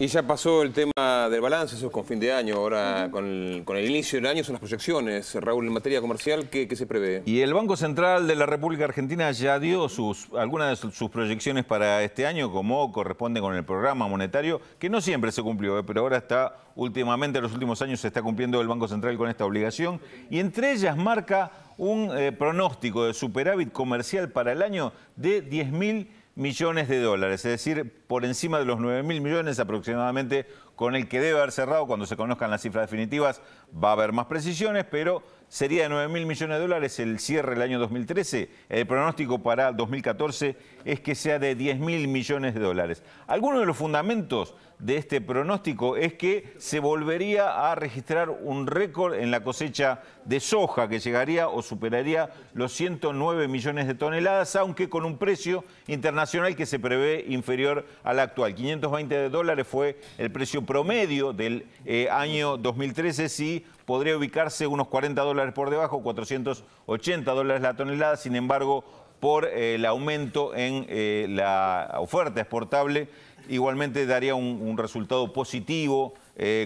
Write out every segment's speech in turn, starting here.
Y ya pasó el tema del balance, eso es con fin de año, ahora con, el, inicio del año son las proyecciones. Raúl, en materia comercial, ¿qué, se prevé? Y el Banco Central de la República Argentina ya dio sus, algunas de sus proyecciones para este año, como corresponde con el programa monetario, que no siempre se cumplió, eh, pero ahora está, últimamente, en los últimos años se está cumpliendo el Banco Central con esta obligación, y entre ellas marca un eh, pronóstico de superávit comercial para el año de 10 mil millones de dólares, es decir, por encima de los 9 mil millones aproximadamente, con el que debe haber cerrado cuando se conozcan las cifras definitivas, va a haber más precisiones, pero sería de 9 mil millones de dólares el cierre del año 2013. El pronóstico para 2014 es que sea de 10 mil millones de dólares. Algunos de los fundamentos de este pronóstico es que se volvería a registrar un récord en la cosecha de soja que llegaría o superaría los 109 millones de toneladas, aunque con un precio internacional que se prevé inferior al actual. 520 dólares fue el precio promedio del eh, año 2013, sí podría ubicarse unos 40 dólares por debajo, 480 dólares la tonelada, sin embargo, por eh, el aumento en eh, la oferta exportable igualmente daría un, resultado positivo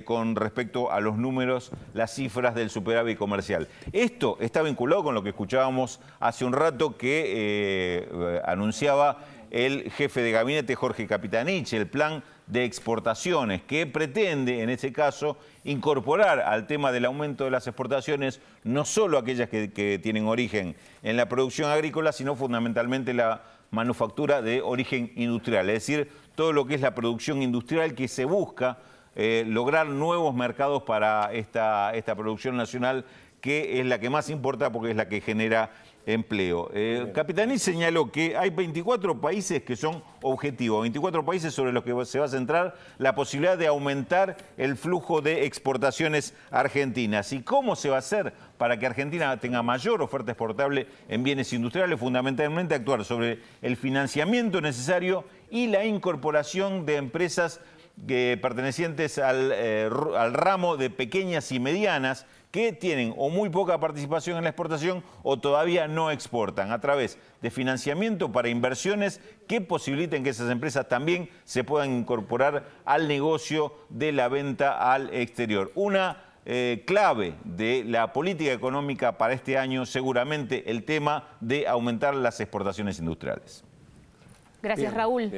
con respecto a los números, las cifras del superávit comercial. Esto está vinculado con lo que escuchábamos hace un rato que anunciaba el jefe de gabinete Jorge Capitanich, el plan de exportaciones, que pretende, en ese caso, incorporar al tema del aumento de las exportaciones no solo aquellas que tienen origen en la producción agrícola, sino fundamentalmente la manufactura de origen industrial, es decir, todo lo que es la producción industrial que se busca eh, lograr nuevos mercados para esta, esta producción nacional que es la que más importa porque es la que genera empleo. Eh, Capitaní señaló que hay 24 países que son objetivos, 24 países sobre los que se va a centrar la posibilidad de aumentar el flujo de exportaciones argentinas. ¿Y cómo se va a hacer para que Argentina tenga mayor oferta exportable en bienes industriales? Fundamentalmente actuar sobre el financiamiento necesario y la incorporación de empresas que, pertenecientes al, eh, al ramo de pequeñas y medianas que tienen o muy poca participación en la exportación o todavía no exportan, a través de financiamiento para inversiones que posibiliten que esas empresas también se puedan incorporar al negocio de la venta al exterior. Una eh, clave de la política económica para este año, seguramente el tema de aumentar las exportaciones industriales. Gracias, Raúl.